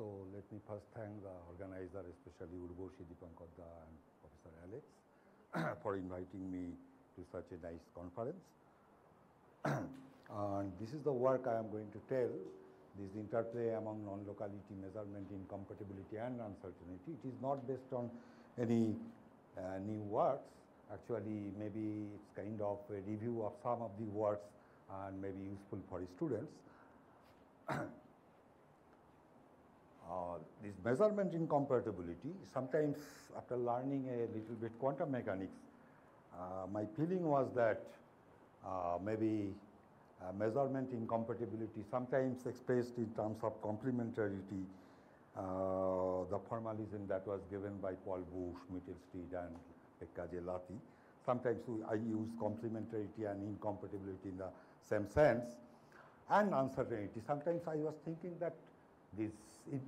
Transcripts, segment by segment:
So let me first thank the organizer, especially Urbasi Dipankarda and Professor Alex, for inviting me to such a nice conference. and this is the work I am going to tell, this interplay among non-locality measurement, incompatibility and uncertainty. It is not based on any uh, new works. Actually, maybe it's kind of a review of some of the works and maybe useful for students. uh, this measurement incompatibility, sometimes after learning a little bit quantum mechanics, uh, my feeling was that uh, maybe uh, measurement incompatibility, sometimes expressed in terms of complementarity, uh, the formalism that was given by Paul Busch, Mittelstaedt, and Pekka. Sometimes I use complementarity and incompatibility in the same sense, and uncertainty. Sometimes I was thinking that this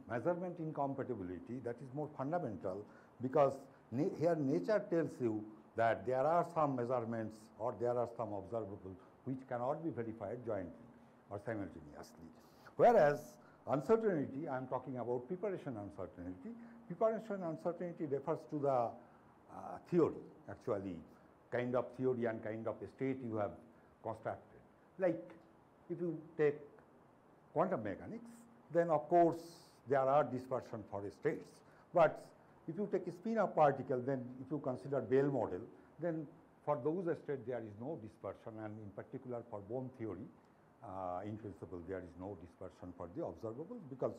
measurement incompatibility that is more fundamental because na here nature tells you that there are some measurements or there are some observables which cannot be verified jointly or simultaneously. Whereas uncertainty, I am talking about preparation uncertainty. Preparation uncertainty refers to the uh, theory actually, kind of theory and kind of state you have constructed. Like if you take quantum mechanics, then of course there are dispersion for states. But if you take a spin-up particle, then if you consider Bell model, then for those states there is no dispersion and in particular for Bohm theory, uh, in principle there is no dispersion for the observables because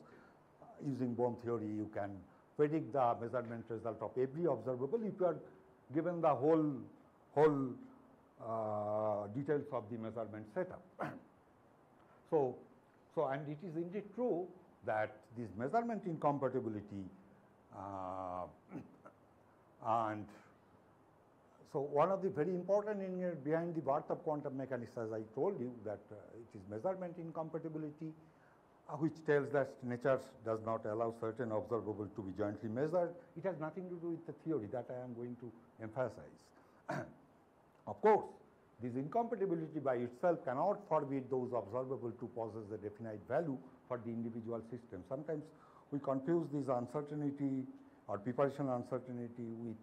uh, using Bohm theory you can predict the measurement result of every observable if you are given the whole, whole uh, details of the measurement setup. so, so and it is indeed true that this measurement incompatibility uh, and so one of the very important in behind the birth of quantum mechanics, as I told you, that uh, it is measurement incompatibility, uh, which tells that nature does not allow certain observable to be jointly measured. It has nothing to do with the theory that I am going to emphasize. of course, this incompatibility by itself cannot forbid those observable to possess a definite value for the individual system. Sometimes we confuse this uncertainty or preparation uncertainty with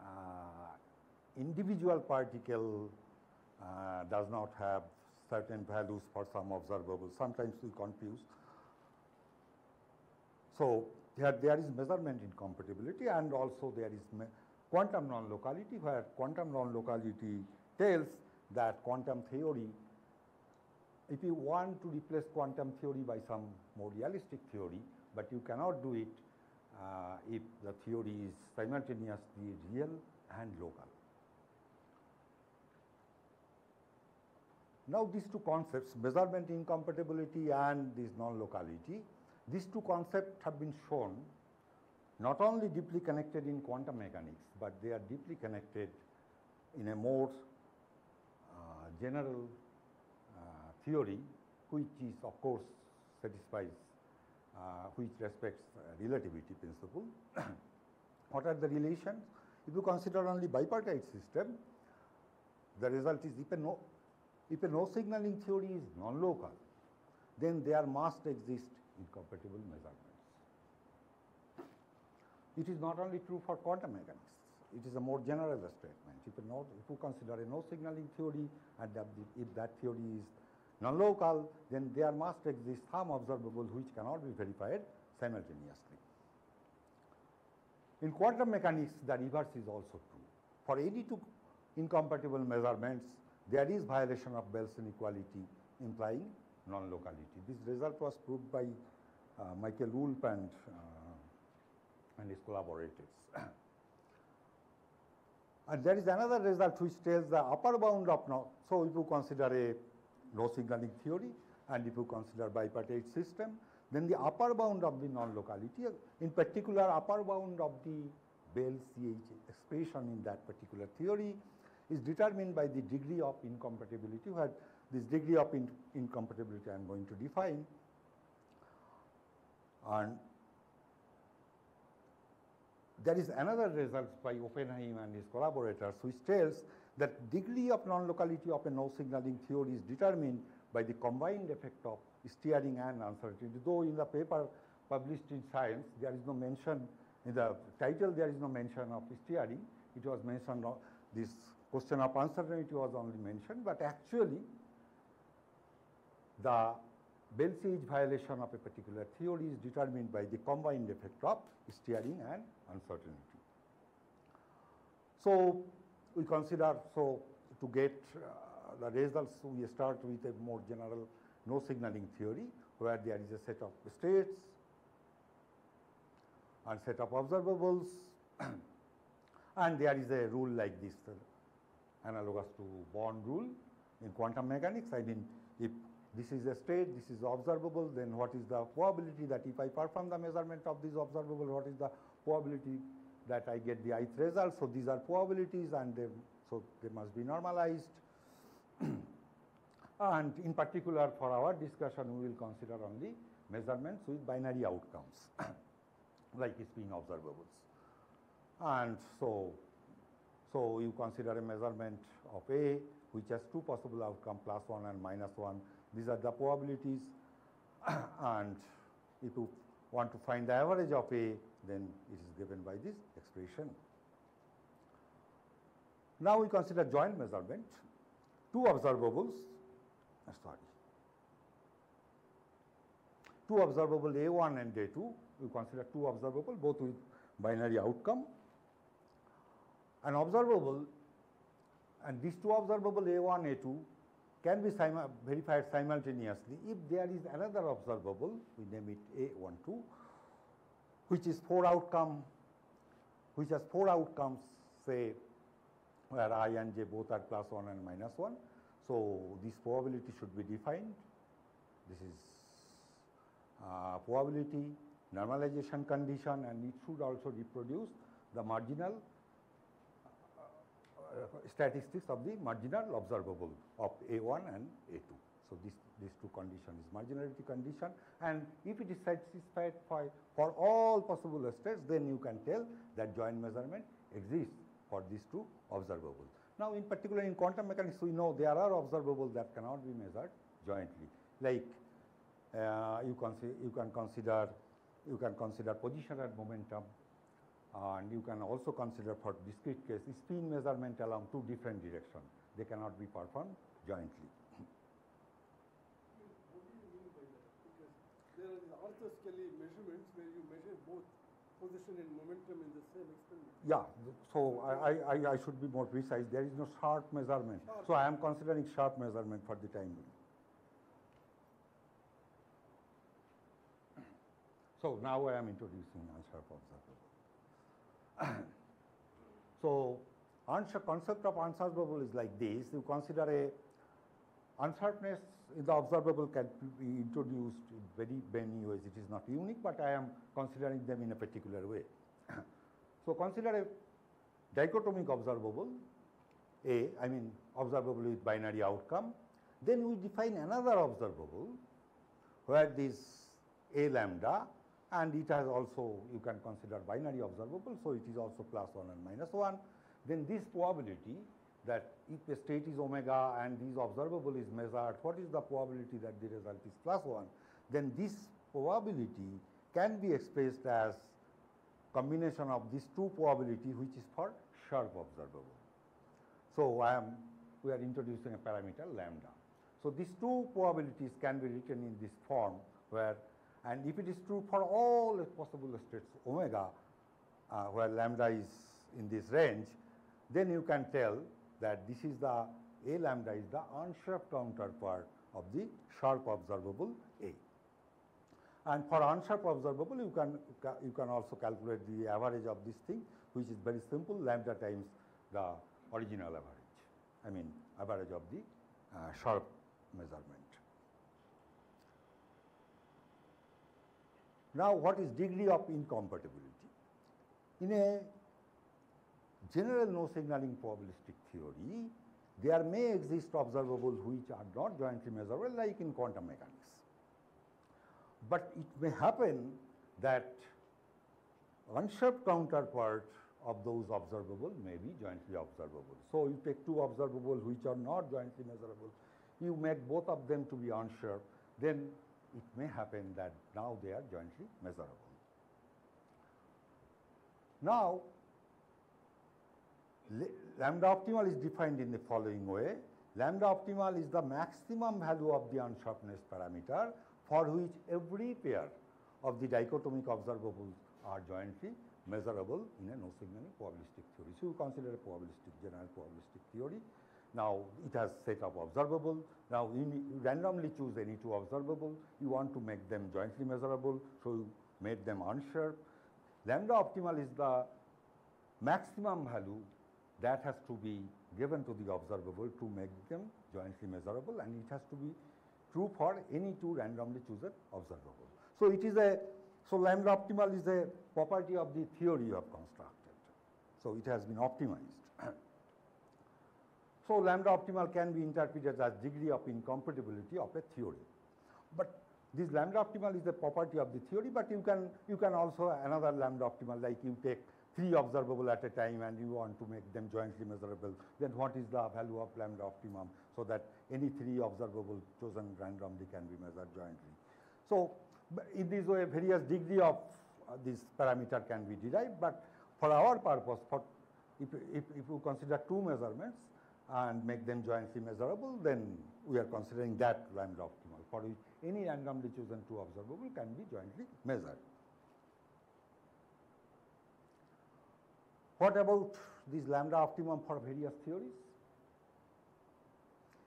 uh, individual particle uh, does not have certain values for some observable. Sometimes we confuse. So here there is measurement incompatibility and also there is quantum non-locality where quantum non-locality tells that quantum theory if you want to replace quantum theory by some more realistic theory, but you cannot do it uh, if the theory is simultaneously real and local. Now these two concepts, measurement incompatibility and this non-locality, these two concepts have been shown not only deeply connected in quantum mechanics, but they are deeply connected in a more general theory, which is of course satisfies, uh, which respects uh, relativity principle. what are the relations? If you consider only bipartite system, the result is if a no, if a no signaling theory is non-local, then there must exist incompatible measurements. It is not only true for quantum mechanics, it is a more general statement. If, not, if you consider a no signaling theory and if that theory is non-local, then there must exist some observable which cannot be verified simultaneously. In quantum mechanics, the reverse is also true. For any two incompatible measurements, there is violation of Bell's inequality implying non-locality. This result was proved by uh, Michael Wolf and, uh, and his collaborators. and there is another result which tells the upper bound of no. So if you consider a no signaling theory and if you consider bipartite system, then the upper bound of the non-locality, in particular upper bound of the Bell CH expression in that particular theory is determined by the degree of incompatibility where this degree of in incompatibility I am going to define and there is another result by Oppenheim and his collaborators which tells that degree of non-locality of a no signaling theory is determined by the combined effect of steering and uncertainty. Though in the paper published in Science, there is no mention in the title, there is no mention of steering. It was mentioned, uh, this question of uncertainty was only mentioned, but actually the Bell-Siege violation of a particular theory is determined by the combined effect of steering and uncertainty. So we consider, so to get uh, the results, we start with a more general no signaling theory where there is a set of states and set of observables and there is a rule like this uh, analogous to Born rule in quantum mechanics. I mean if this is a state, this is observable, then what is the probability that if I perform the measurement of this observable, what is the probability that I get the ith result. So these are probabilities and they, so they must be normalized. and in particular for our discussion, we will consider only measurements with binary outcomes like spin observables. And so, so you consider a measurement of A which has two possible outcomes plus 1 and minus 1 these are the probabilities and if you want to find the average of A, then it is given by this expression. Now we consider joint measurement. Two observables, uh, sorry, two observable A1 and A2, we consider two observable both with binary outcome. An observable and these two observable A1, A2 can be verified simultaneously if there is another observable, we name it A12, which is four outcome, which has four outcomes, say, where i and j both are plus 1 and minus 1. So, this probability should be defined. This is uh, probability, normalization condition and it should also reproduce the marginal statistics of the marginal observable of A1 and A2. So, this, these two condition is marginality condition and if it is satisfied for, for all possible states then you can tell that joint measurement exists for these two observables. Now, in particular in quantum mechanics we know there are observables that cannot be measured jointly like uh, you, can you can consider you can consider position and momentum and you can also consider for discrete case spin measurement along two different directions. They cannot be performed jointly. there are Arthurs-Kelly measurements where you measure both position and momentum in the same experiment. Yeah, so I, I, I should be more precise. There is no sharp measurement. Sharp. So I am considering sharp measurement for the time being. So now I am introducing unsharp observation. so, the concept of unobservable is like this. You consider a unsharpness in the observable can be introduced in very many ways. It is not unique, but I am considering them in a particular way. so, consider a dichotomic observable, A, I mean observable with binary outcome. Then we define another observable where this A lambda and it has also you can consider binary observable. So, it is also plus 1 and minus 1. Then this probability that if the state is omega and this observable is measured, what is the probability that the result is plus 1? Then this probability can be expressed as combination of these two probability which is for sharp observable. So, I am we are introducing a parameter lambda. So, these two probabilities can be written in this form where and if it is true for all possible states omega, uh, where lambda is in this range, then you can tell that this is the A lambda is the unsharp counterpart of the sharp observable A. And for unsharp observable, you can, you can also calculate the average of this thing, which is very simple, lambda times the original average, I mean average of the uh, sharp measurement. Now, what is degree of incompatibility? In a general no signaling probabilistic theory, there may exist observables which are not jointly measurable like in quantum mechanics. But it may happen that unsharp counterpart of those observables may be jointly observable. So, you take two observables which are not jointly measurable, you make both of them to be unsharp, then it may happen that now they are jointly measurable. Now, lambda optimal is defined in the following way. Lambda optimal is the maximum value of the unsharpness parameter for which every pair of the dichotomic observables are jointly measurable in a no-signaling probabilistic theory. So, you consider a probabilistic, general probabilistic theory. Now, it has set of observable. Now, you, you randomly choose any two observable. You want to make them jointly measurable, so you made them unsharp. Lambda optimal is the maximum value that has to be given to the observable to make them jointly measurable and it has to be true for any two randomly chosen observable. So, it is a so lambda optimal is a property of the theory you have constructed. So, it has been optimized. So, lambda optimal can be interpreted as degree of incompatibility of a theory. But this lambda optimal is a property of the theory, but you can you can also another lambda optimal like you take three observable at a time and you want to make them jointly measurable, then what is the value of lambda optimum so that any three observable chosen randomly can be measured jointly. So, in this way various degree of uh, this parameter can be derived, but for our purpose, for if, if, if you consider two measurements and make them jointly measurable, then we are considering that lambda optimal for which any randomly chosen two observable can be jointly measured. What about this lambda optimum for various theories?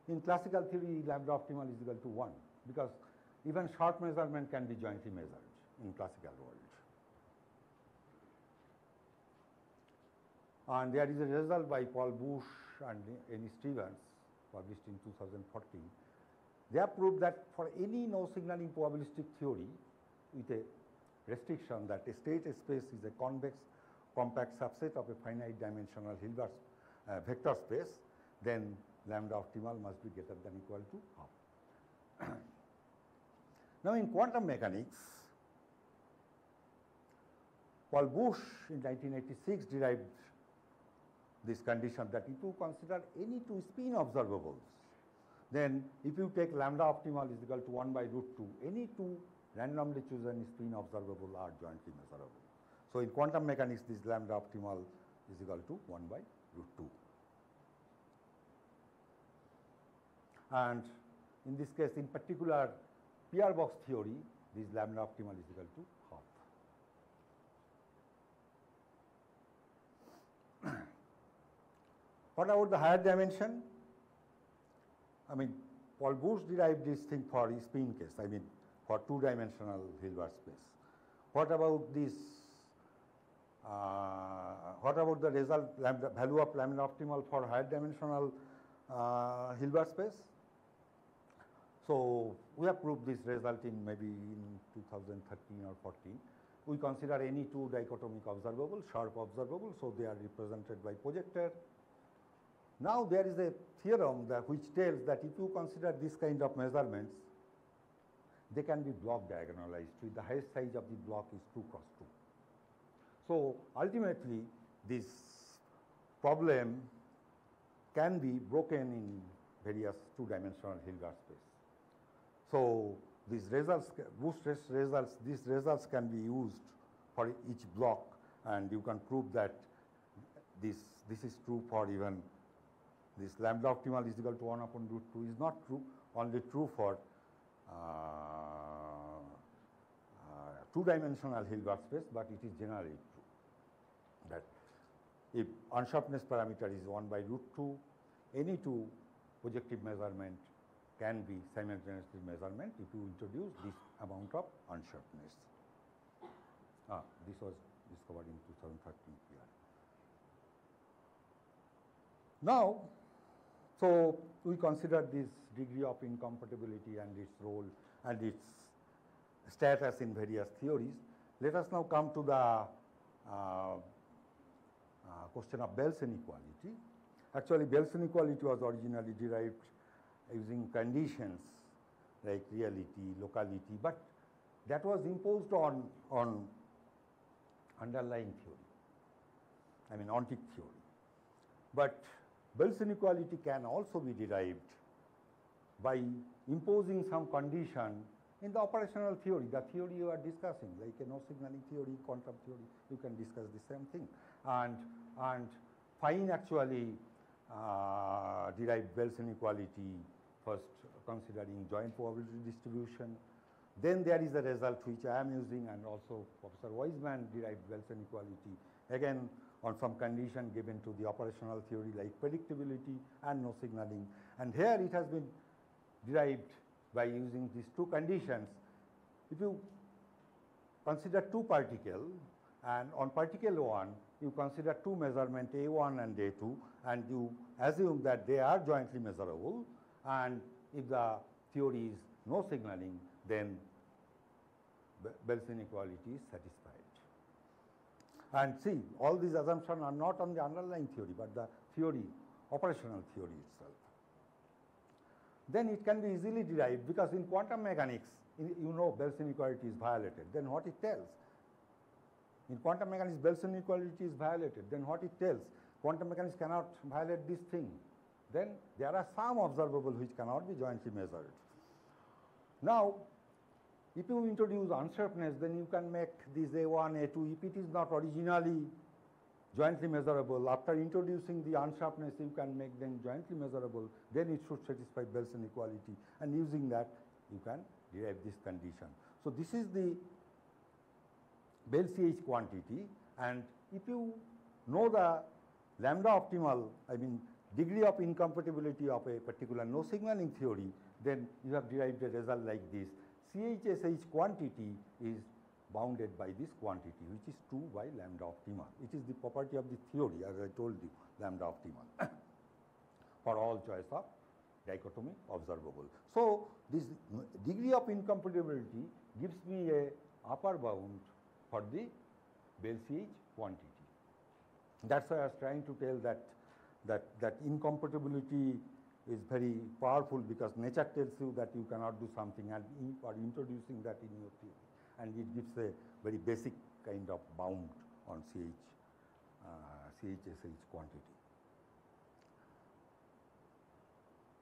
In classical theory, lambda optimal is equal to 1 because even short measurement can be jointly measured in classical world. And there is a result by Paul Busch and N. Stevens published in 2014. They have proved that for any no signaling probabilistic theory with a restriction that a state space is a convex compact subset of a finite dimensional Hilbert uh, vector space, then lambda optimal must be greater than equal to half. now, in quantum mechanics, Paul Busch in 1986 derived this condition that if you consider any two spin observables, then if you take lambda optimal is equal to 1 by root 2, any two randomly chosen spin observable are jointly measurable. So, in quantum mechanics this lambda optimal is equal to 1 by root 2. And in this case in particular PR box theory this lambda optimal is equal to half. What about the higher dimension? I mean Paul Busch derived this thing for spin case, I mean for two dimensional Hilbert space. What about this uh, what about the result lambda, value of lambda optimal for higher dimensional uh, Hilbert space? So, we have proved this result in maybe in 2013 or 14. We consider any two dichotomic observable, sharp observable, so they are represented by projector. Now, there is a theorem that which tells that if you consider this kind of measurements, they can be block diagonalized with the highest size of the block is 2 cross 2. So, ultimately this problem can be broken in various two dimensional Hilbert space. So, these results Busch results these results can be used for each block and you can prove that this this is true for even this lambda optimal is equal to 1 upon root 2 is not true only true for uh, uh, two dimensional Hilbert space, but it is generally true that if unsharpness parameter is 1 by root 2, any two projective measurement can be simultaneously measurement if you introduce this amount of unsharpness. Ah, this was discovered in 2013 here. Now, so we consider this degree of incompatibility and its role and its status in various theories. Let us now come to the uh, uh, question of Bell's inequality. Actually, Bell's inequality was originally derived using conditions like reality, locality, but that was imposed on, on underlying theory, I mean ontic theory. But Bell's inequality can also be derived by imposing some condition in the operational theory, the theory you are discussing, like a no signaling theory, quantum theory, you can discuss the same thing. And, and Fine actually uh, derived Bell's inequality first considering joint probability distribution. Then there is a result which I am using and also Professor Wiseman derived Bell's inequality again on some condition given to the operational theory like predictability and no signaling. And here it has been derived by using these two conditions. If you consider two particles and on particle 1 you consider two measurement A1 and A2 and you assume that they are jointly measurable and if the theory is no signaling then Bell's inequality is satisfied. And see all these assumptions are not on the underlying theory but the theory operational theory itself. Then it can be easily derived because in quantum mechanics you know Bell's inequality is violated then what it tells in quantum mechanics, Bell's inequality is violated. Then what it tells? Quantum mechanics cannot violate this thing. Then there are some observable which cannot be jointly measured. Now, if you introduce unsharpness, then you can make this A1, A2, if it is not originally jointly measurable, after introducing the unsharpness, you can make them jointly measurable, then it should satisfy Bell's inequality. And using that, you can derive this condition. So this is the Bell CH quantity and if you know the lambda optimal, I mean degree of incompatibility of a particular no signaling theory, then you have derived a result like this. CHSH quantity is bounded by this quantity which is 2 by lambda optimal. It is the property of the theory as I told you lambda optimal for all choice of dichotomy observable. So, this degree of incompatibility gives me a upper bound for the Bell-CH quantity. That's why I was trying to tell that, that, that incompatibility is very powerful because nature tells you that you cannot do something and in, or introducing that in your theory and it gives a very basic kind of bound on CH, uh, CHSH quantity.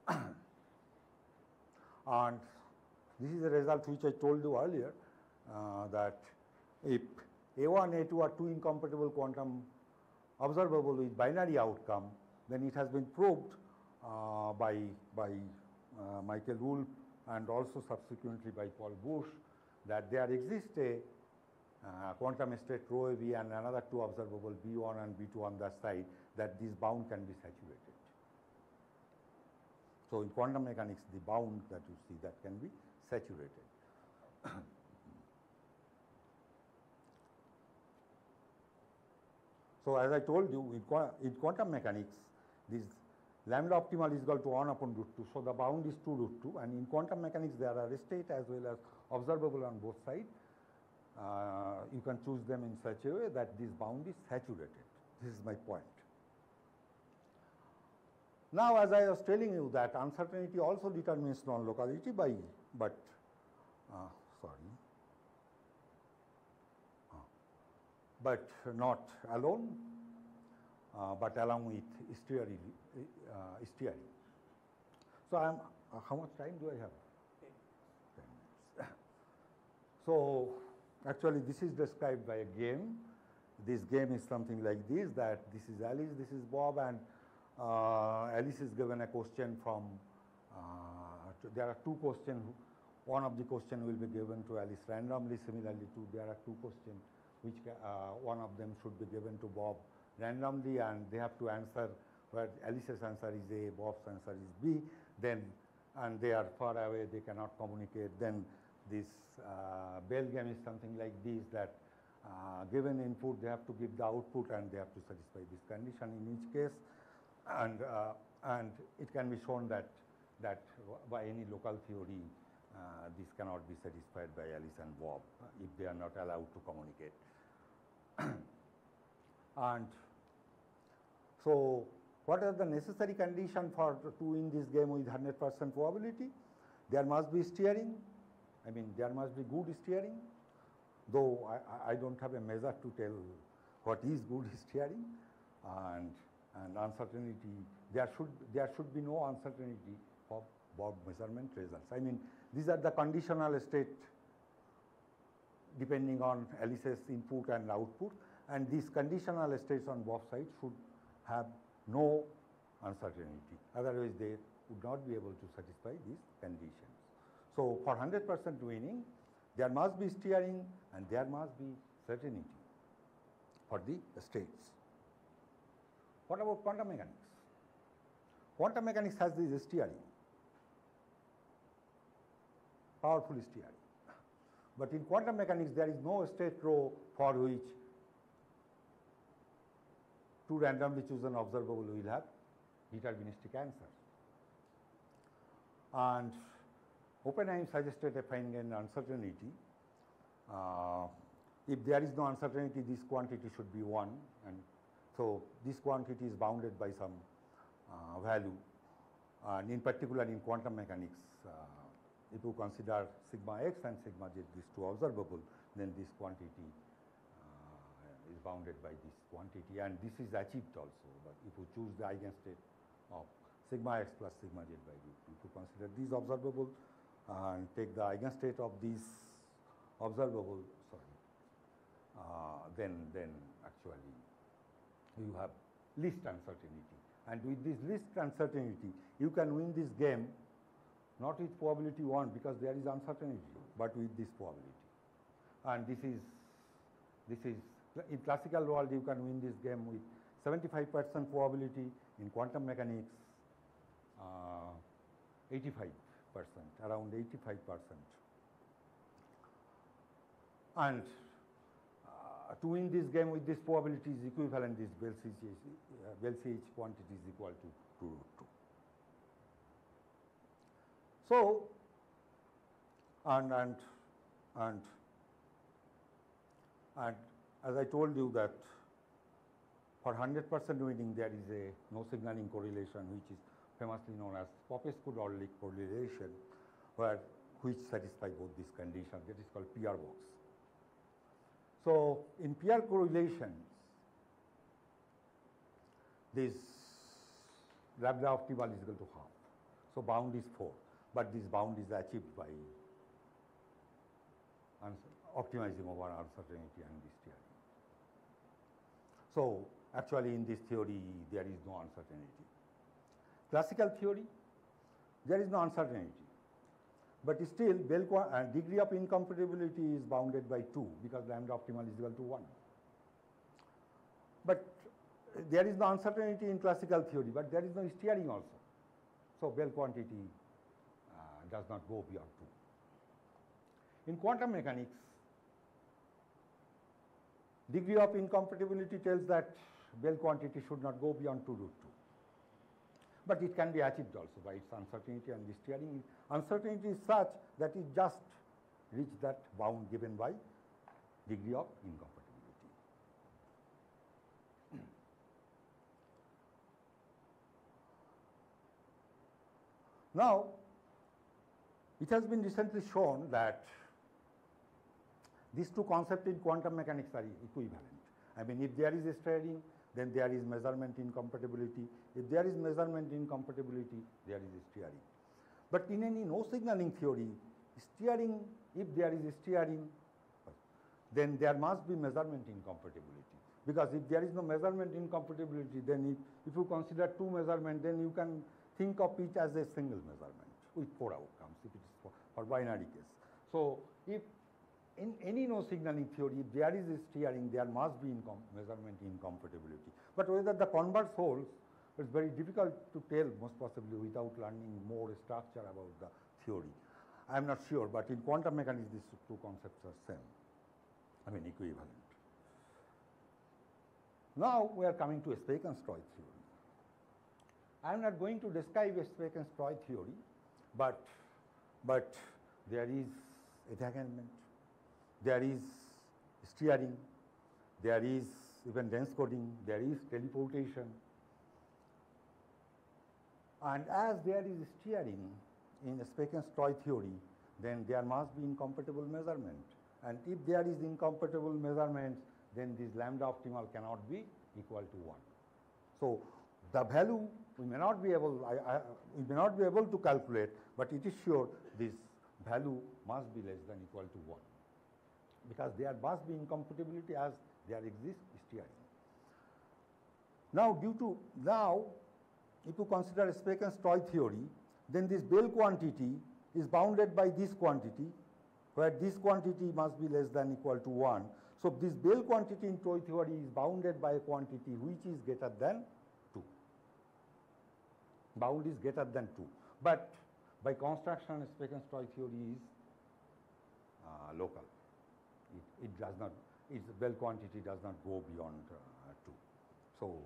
and this is a result which I told you earlier uh, that if A1, A2 are two incompatible quantum observable with binary outcome, then it has been proved by, by uh, Michael Wolf and also subsequently by Paul Busch that there exists a uh, quantum state rho AB and another two observable B1 and B2 on the side that this bound can be saturated. So, in quantum mechanics the bound that you see that can be saturated. So, as I told you in, in quantum mechanics this lambda optimal is equal to 1 upon root 2. So, the bound is 2 root 2 and in quantum mechanics there are state as well as observable on both sides. Uh, you can choose them in such a way that this bound is saturated. This is my point. Now, as I was telling you that uncertainty also determines non-locality by, E, but uh, sorry, but not alone, uh, but along with. Uh, steering. So, I am uh, how much time do I have? 10 minutes. so, actually this is described by a game. This game is something like this that this is Alice, this is Bob and uh, Alice is given a question from, uh, there are two questions, one of the question will be given to Alice randomly, similarly to there are two questions which uh, one of them should be given to Bob randomly and they have to answer where Alice's answer is A, Bob's answer is B, then and they are far away, they cannot communicate, then this uh, Bell game is something like this that uh, given input they have to give the output and they have to satisfy this condition in each case and, uh, and it can be shown that, that by any local theory uh, this cannot be satisfied by Alice and Bob if they are not allowed to communicate. and so what are the necessary condition for to win this game with 100 percent probability? There must be steering, I mean there must be good steering, though I, I don't have a measure to tell what is good steering and, and uncertainty, there should, there should be no uncertainty of Bob measurement results. I mean, these are the conditional state depending on Alice's input and output and these conditional states on both sides should have no uncertainty. Otherwise, they would not be able to satisfy these conditions. So, for 100 percent winning, there must be steering and there must be certainty for the states. What about quantum mechanics? Quantum mechanics has this steering, powerful steering. But in quantum mechanics, there is no state rho for which two randomly chosen observable will have deterministic answers. And Oppenheim suggested a finite uncertainty. Uh, if there is no uncertainty, this quantity should be 1 and so this quantity is bounded by some uh, value and in particular in quantum mechanics, uh, if you consider sigma x and sigma z these two observable, then this quantity is bounded by this quantity and this is achieved also. But if you choose the eigenstate of sigma x plus sigma z by 2, if you consider these observable and take the eigenstate of these observable, sorry, uh, then, then actually you have least uncertainty. And with this least uncertainty, you can win this game not with probability 1 because there is uncertainty, but with this probability. And this is, this is, in classical world you can win this game with 75 percent probability, in quantum mechanics uh, 85 percent, around 85 percent. And uh, to win this game with this probability is equivalent, this Bell CH, uh, quantity is equal to 2 root 2. So, and, and, and, and as I told you that for 100 percent winning there is a no signaling correlation which is famously known as Popescu-Rohrlich correlation where which satisfy both these conditions that is called PR box. So, in PR correlations this lambda optimal is equal to half. So, bound is 4 but this bound is achieved by optimizing over uncertainty and this theory. So, actually in this theory there is no uncertainty. Classical theory there is no uncertainty, but still Bell uh, degree of incompatibility is bounded by 2 because lambda optimal is equal to 1. But there is no uncertainty in classical theory, but there is no steering also. So, Bell quantity does not go beyond 2. In quantum mechanics, degree of incompatibility tells that Bell quantity should not go beyond 2 root 2. But it can be achieved also by its uncertainty and the steering. Uncertainty is such that it just reach that bound given by degree of incompatibility. now, it has been recently shown that these two concepts in quantum mechanics are equivalent. I mean, if there is a steering, then there is measurement incompatibility. If there is measurement incompatibility, there is steering. But in any no signaling theory, steering, if there is steering, then there must be measurement incompatibility. Because if there is no measurement incompatibility, then if, if you consider two measurements, then you can think of each as a single measurement with four outcomes if it is for, for binary case. So, if in any no signaling theory, if there is steering, there must be measurement incompatibility. But whether the converse holds, it's very difficult to tell most possibly without learning more structure about the theory. I am not sure, but in quantum mechanics these two concepts are same, I mean equivalent. Now we are coming to Spekkens toy theory. I am not going to describe a Spekkens toy theory, but, but there is entanglement, there is steering, there is even dense coding, there is teleportation. And as there is steering in Spekkens toy theory, then there must be incompatible measurement. And if there is incompatible measurements, then this lambda optimal cannot be equal to 1. So, the value we may not be able, I, I, we may not be able to calculate, but it is sure this value must be less than equal to 1 because there must be incompatibility as there exists steering. Now, due to now, if you consider Spekkens' toy theory, then this Bell quantity is bounded by this quantity, where this quantity must be less than equal to 1. So, this Bell quantity in toy theory is bounded by a quantity which is greater than 2. Bound is greater than 2. But by construction, Spekkens' toy theory is uh, local. It, does not, its Bell quantity does not go beyond uh, 2. So,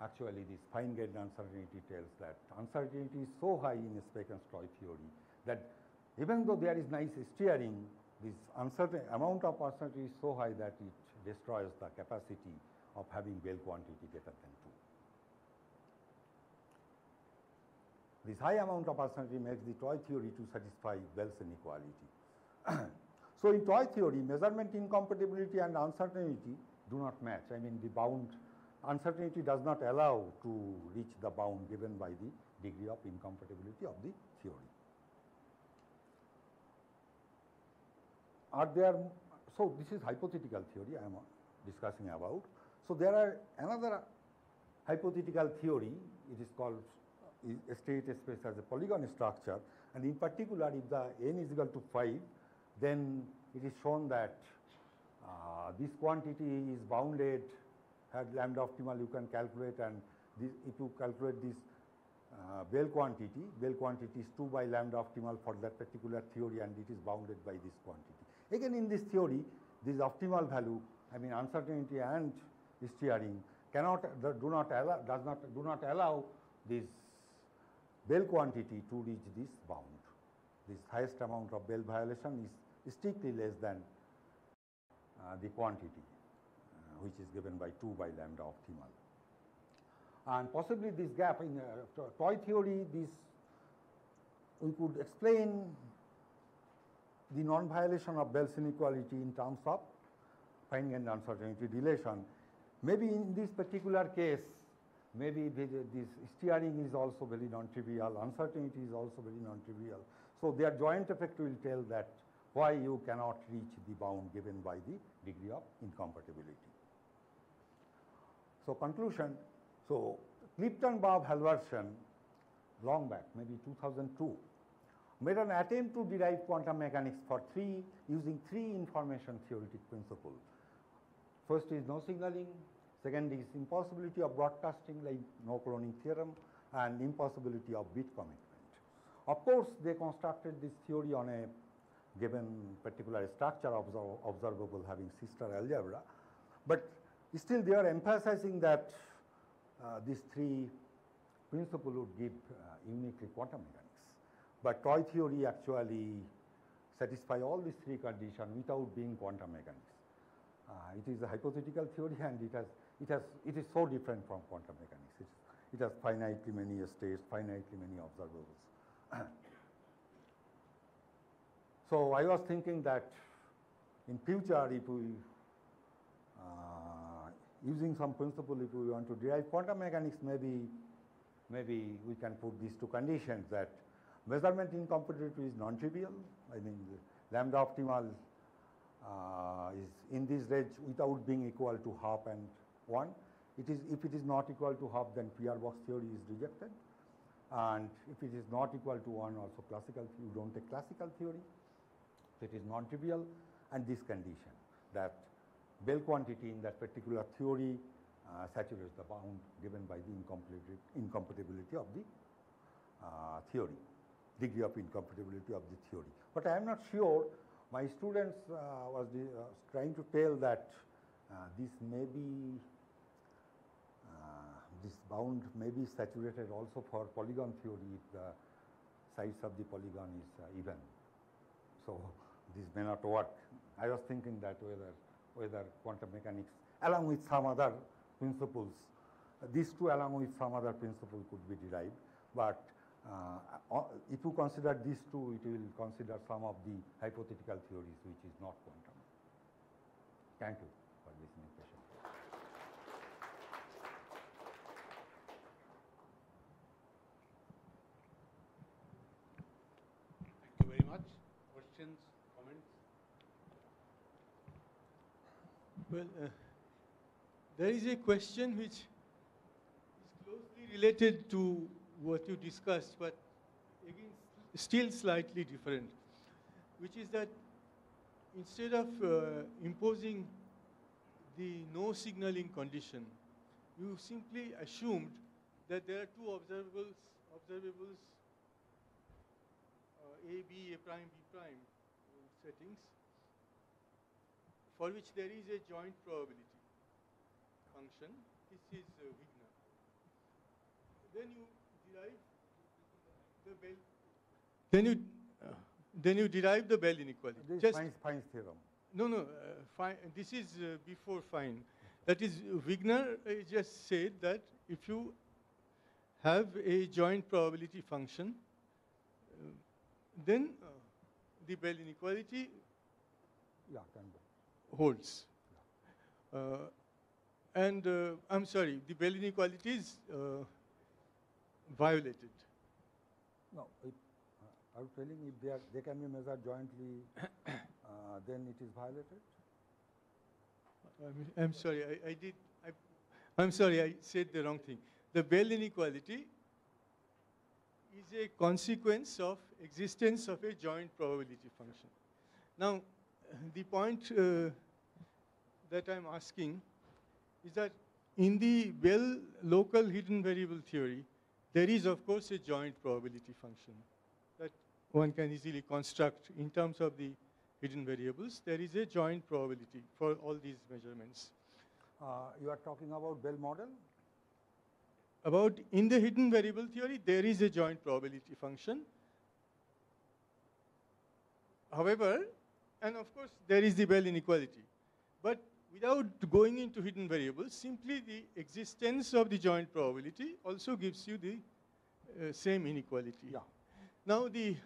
actually this fine grained uncertainty tells that uncertainty is so high in Spekkens' toy theory that even though there is nice steering, this uncertain amount of uncertainty is so high that it destroys the capacity of having Bell quantity greater than 2. This high amount of uncertainty makes the toy theory to satisfy Bell's inequality. so in toy theory, measurement incompatibility and uncertainty do not match. I mean the bound uncertainty does not allow to reach the bound given by the degree of incompatibility of the theory. Are there, so this is hypothetical theory I am discussing about. So there are another hypothetical theory, it is called state space as a polygon structure and in particular if the n is equal to 5 then it is shown that uh, this quantity is bounded at lambda optimal you can calculate and this, if you calculate this uh, Bell quantity, Bell quantity is 2 by lambda optimal for that particular theory and it is bounded by this quantity. Again in this theory, this optimal value, I mean uncertainty and steering cannot, do not allow, does not, do not allow this Bell quantity to reach this bound. This highest amount of Bell violation is strictly less than uh, the quantity uh, which is given by 2 by lambda optimal. And possibly this gap in uh, toy theory, this we could explain the non-violation of Bell's inequality in terms of fine and uncertainty relation. Maybe in this particular case, maybe this steering is also very non-trivial, uncertainty is also very non-trivial. So their joint effect will tell that why you cannot reach the bound given by the degree of incompatibility. So conclusion, so Clifton Bub Halvorson, long back, maybe 2002, made an attempt to derive quantum mechanics for three, using three information theoretic principles. First is no signaling, second is impossibility of broadcasting like no cloning theorem and impossibility of bit commitment. Of course, they constructed this theory on a given particular structure of observable having C* algebra, but still they are emphasizing that uh, these three principles would give uh, uniquely quantum mechanics. But toy theory actually satisfy all these three conditions without being quantum mechanics. Uh, it is a hypothetical theory and it has, it has, it is so different from quantum mechanics. It has finitely many states, finitely many observables. so I was thinking that in future if we uh, using some principle if we want to derive quantum mechanics maybe maybe we can put these two conditions that Measurement incompatibility is non-trivial. I mean, lambda optimal uh, is in this range without being equal to half and 1. It is, if it is not equal to half, then PR box theory is rejected. And if it is not equal to 1, also classical, you don't take classical theory. So it is non-trivial. And this condition that Bell quantity in that particular theory uh, saturates the bound given by the incompatibility of the uh, theory degree of incompatibility of the theory. But I am not sure, my students uh, was uh, trying to tell that uh, this may be, uh, this bound may be saturated also for polygon theory if the size of the polygon is even. So this may not work. I was thinking that whether, whether quantum mechanics along with some other principles, these two along with some other principle could be derived, but uh, if you consider these two, it will consider some of the hypothetical theories which is not quantum. Thank you for listening patient. Thank you very much. Questions? Well, uh, there is a question which is closely related to what you discussed, but again, still slightly different, which is that instead of uh, imposing the no signaling condition, you simply assumed that there are two observables, observables uh, A, B, A prime, B prime settings for which there is a joint probability function. This is uh, Wigner. Then you derive the Bell. Then you uh, then you derive the Bell inequality. This is Just Fine's, Fine's theorem. no, no. Uh, fine. This is uh, before Fine. That is Wigner uh, just said that if you have a joint probability function, uh, then uh, the Bell inequality Yeah. Holds. Uh, and uh, I'm sorry, the Bell inequality is uh, violated. No, uh, are you telling if they are, they can be measured jointly, uh, then it is violated? I'm, I'm sorry, I, I did. I, I'm sorry, I said the wrong thing. The Bell inequality is a consequence of existence of a joint probability function. Now, the point uh, that I'm asking is that in the Bell local hidden variable theory, there is of course a joint probability function that one can easily construct in terms of the hidden variables. There is a joint probability for all these measurements. Uh, you are talking about Bell model? About in the hidden variable theory, there is a joint probability function. However, and of course, there is the Bell inequality. But without going into hidden variables, simply the existence of the joint probability also gives you the uh, same inequality. Yeah. Now, the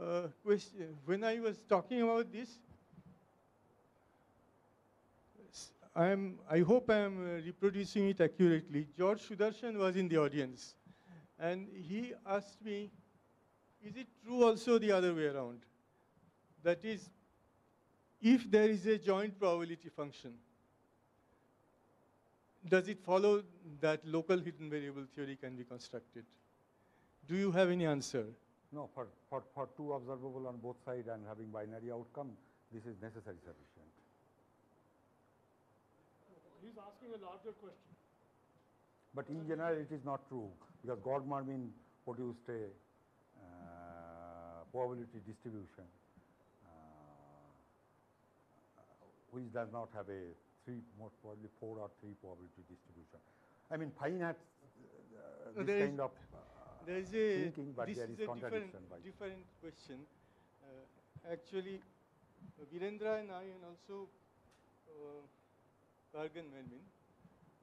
uh, question, when I was talking about this, I am, I hope I am uh, reproducing it accurately. George Sudarshan was in the audience, and he asked me, is it true also the other way around? That is, if there is a joint probability function, does it follow that local hidden variable theory can be constructed? Do you have any answer? No, for, for, for two observable on both sides and having binary outcome, this is necessary sufficient. He's asking a larger question. But in general, it is not true because Garg-Mermin produced a uh, probability distribution uh, which does not have a three, most probably four or three probability distribution. I mean, Fine had uh, No, this there is- kind of There is uh, a, thinking, but this there is is a different, different question. Uh, actually, uh, Virendra and I and also uh, Garg and Mermin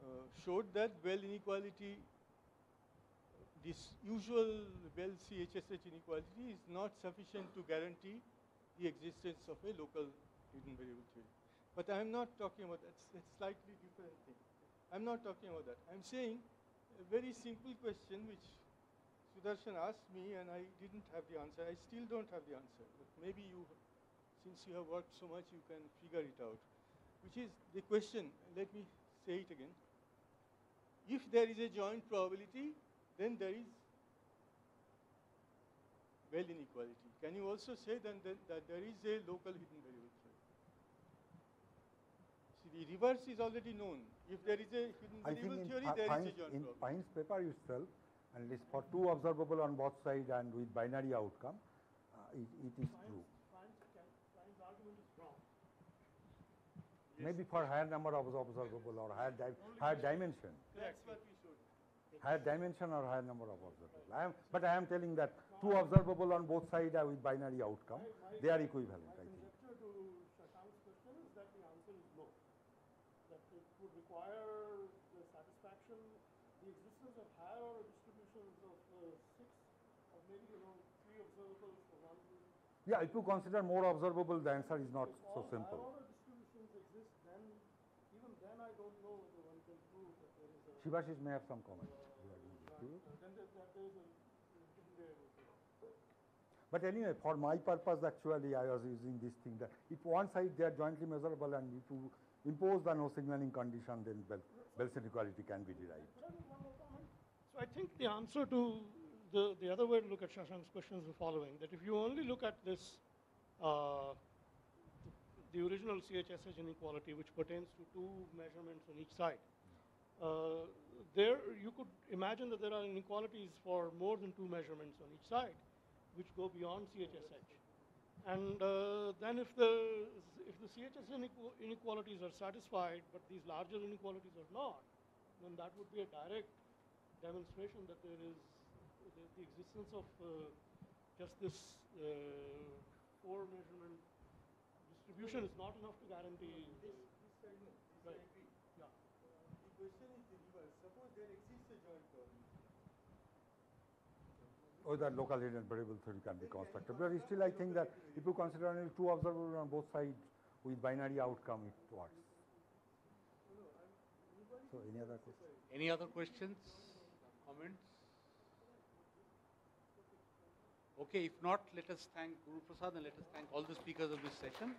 uh, showed that Bell inequality, this usual Bell CHSH inequality is not sufficient to guarantee the existence of a local hidden variable theory. But I am not talking about that. It's a slightly different thing. I'm not talking about that. I'm saying a very simple question which Sudarshan asked me and I didn't have the answer. I still don't have the answer. But maybe you, since you have worked so much, you can figure it out. Which is the question, let me say it again. If there is a joint probability, then there is Bell inequality. Can you also say then that, that there is a local hidden variable theory? See, the reverse is already known. If there is a hidden I variable theory, Fi- there is Fine's, a joint in probability. Fine's paper itself, and it is for two observable on both sides and with binary outcome, uh, it, it is true. Fine's, can, argument is wrong. Maybe for higher number of observable or higher, di- higher dimension, That's what we showed. higher dimension or higher number of observable. I am, but I am telling that two observable on both sides are with binary outcome, they are equivalent, My I think. conjecture to Shashank's question is that the answer is no. That it would require the satisfaction, the existence of higher order distributions of uh, six, or maybe, you know, three observables for one. Yeah, if you consider more observable, the answer is not If so all simple. higher order distributions exist, then, even then I don't know whether one can prove that there is a. Shivashish may have some comment. regarding this. Do you? uh, Then there, that there is a hidden variable. theory. But anyway, for my purpose, actually, I was using this thing that if one side they are jointly measurable and if you impose the no signaling condition, then Bell, Bell's inequality can be derived. Could I make one more comment? So I think the answer to the, the other way to look at Shashank's question is the following, that if you only look at this, uh, the original CHSH inequality, which pertains to two measurements on each side, uh, there you could imagine that there are inequalities for more than two measurements on each side, which go beyond CHSH. And uh, then if the, if the CHSH inequalities are satisfied, but these larger inequalities are not, then that would be a direct demonstration that there is the, the existence of uh, just this uh, four measurement distribution is not enough to guarantee. This, this I this Right. I agree. Yeah. The question is the reverse. Suppose there exists a joint problem. Or that local hidden variable theory can be constructed. But still, I think that if you consider only two observables on both sides with binary outcome, it works. So, any other question? Any other questions, comments? Okay, if not, let us thank Guruprasad and let us thank all the speakers of this session.